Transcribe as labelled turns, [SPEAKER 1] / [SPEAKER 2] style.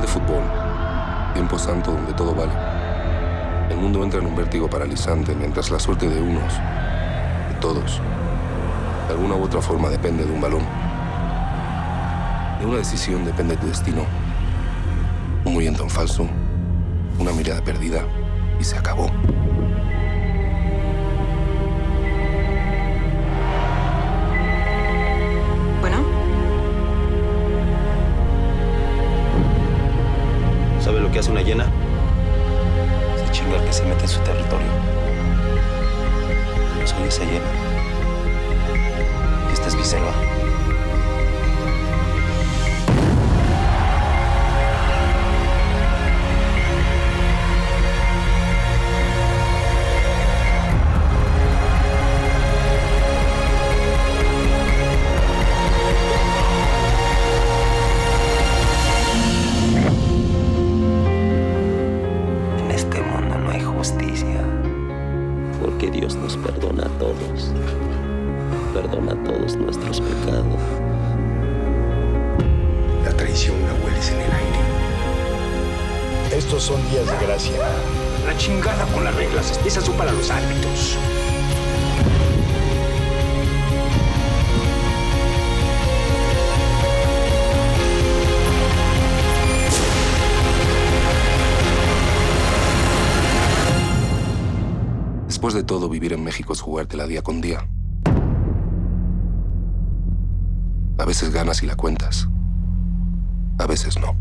[SPEAKER 1] De Fútbol. Tiempo santo donde todo vale. El mundo entra en un vértigo paralizante mientras la suerte de unos, de todos, de alguna u otra forma depende de un balón. De una decisión depende tu destino. Un movimiento en falso, una mirada perdida y se acabó.
[SPEAKER 2] Que hace una hiena? Se chinga al que se mete en su territorio. Yo soy esa hiena. Justicia. Porque Dios nos perdona a todos. Perdona todos nuestros pecados.
[SPEAKER 3] La traición la hueles en el aire.
[SPEAKER 4] Estos son días de gracia.
[SPEAKER 3] La chingada con las reglas. Esas son para los árbitros.
[SPEAKER 1] Después de todo, vivir en México es jugártela día con día. A veces ganas y la cuentas. A veces no.